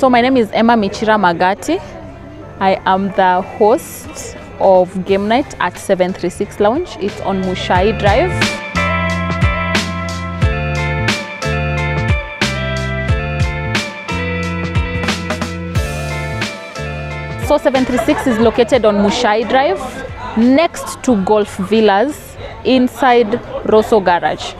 So my name is Emma Michira Magati. I am the host of Game Night at 736 Lounge. It's on Mushai Drive. So 736 is located on Mushai Drive next to Golf Villas inside Rosso Garage.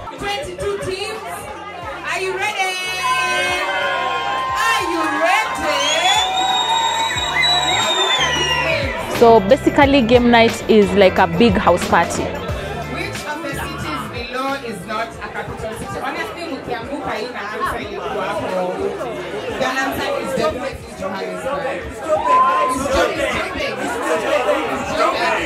So basically game night is like a big house party. Which of the cities below is not a capital city? Honestly, mkianguka hii na answer ilikuwa hapo. The answer is definitely Johannesburg. It's Joburg.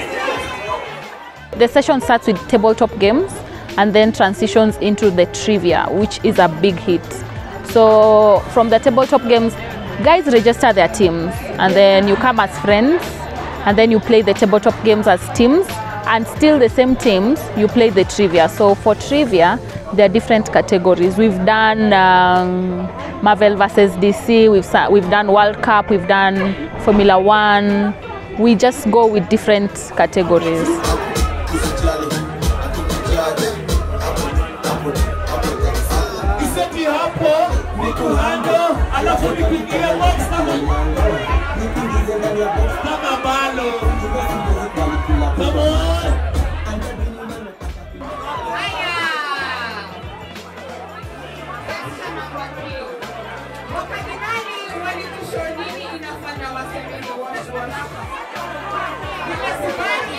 The session starts with tabletop games and then transitions into the trivia, which is a big hit. So from the tabletop games, guys register their teams and then you come as friends and then you play the tabletop games as teams and still the same teams you play the trivia. So for trivia, there are different categories. We've done um, Marvel versus DC, we've, we've done World Cup, we've done Formula One. We just go with different categories.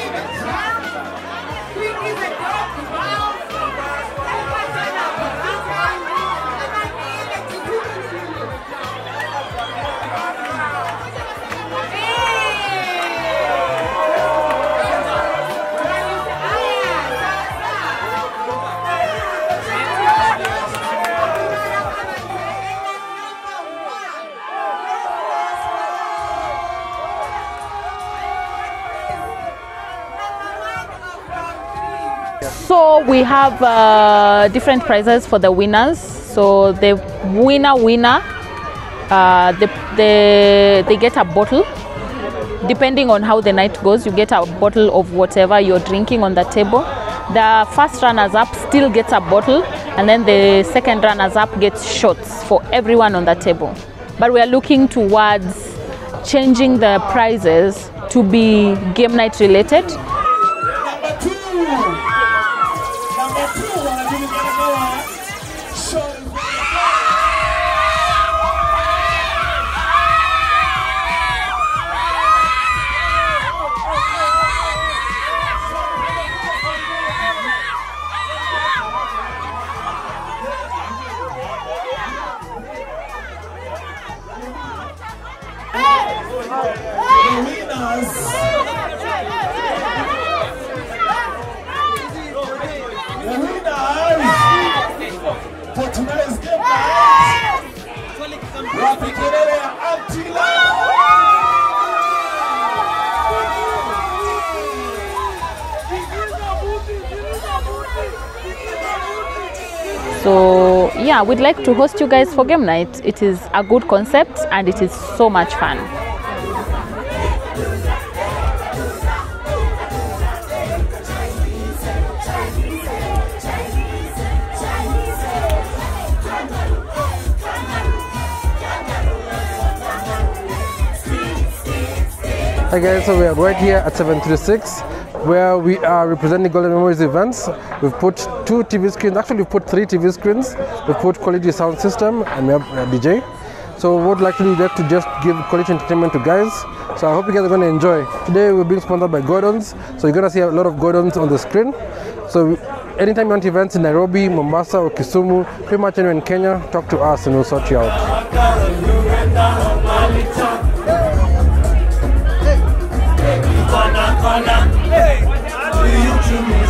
Imejaa. Kuingiza So we have uh, different prizes for the winners. So the winner winner, uh, the, the, they get a bottle. Depending on how the night goes, you get a bottle of whatever you're drinking on the table. The first runners up still gets a bottle, and then the second runners up gets shots for everyone on the table. But we are looking towards changing the prizes to be game night related. Number two wanajulikana kama Sean The winners So yeah, we'd like to host you guys for game night. It is a good concept and it is so much fun. Hi guys, so we are right here at 736 where we are representing Golden Memories events. We've put two TV screens, actually we've put three TV screens. We've put quality sound system and we have a DJ. So what we'd like to like to just give quality entertainment to guys. So I hope you guys are going to enjoy. Today we're being sponsored by Gordon's. So you're going to see a lot of Gordon's on the screen. So anytime you want events in Nairobi, Mombasa or Kisumu, pretty much anywhere in Kenya, talk to us and we'll sort you out. 没有准备